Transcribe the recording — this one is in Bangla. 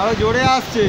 আরও জোরে আসছে।